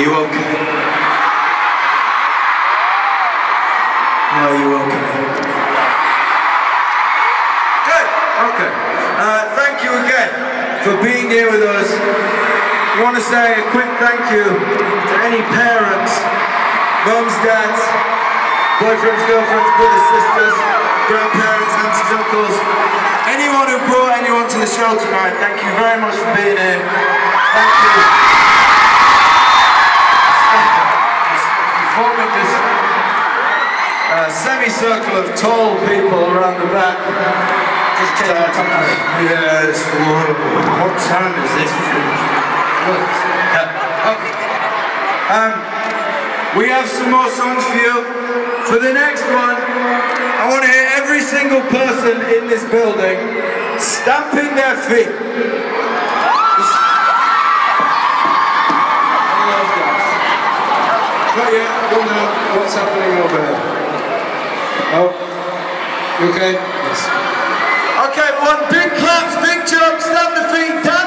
you okay? Are you okay? Good, okay. Uh, thank you again for being here with us. I want to say a quick thank you to any parents, mums, dads, boyfriends, girlfriends, brothers, sisters, grandparents, aunts, uncles, anyone who brought anyone to the show tonight, thank you very much for being here. Thank you. Semicircle of tall people around the back. Yes, what, what time is this? Yeah, okay. Um, we have some more songs for you. For the next one, I want to hear every single person in this building stamping their feet. You okay? Yes. Okay, One big claps, big jumps, love the feet, down.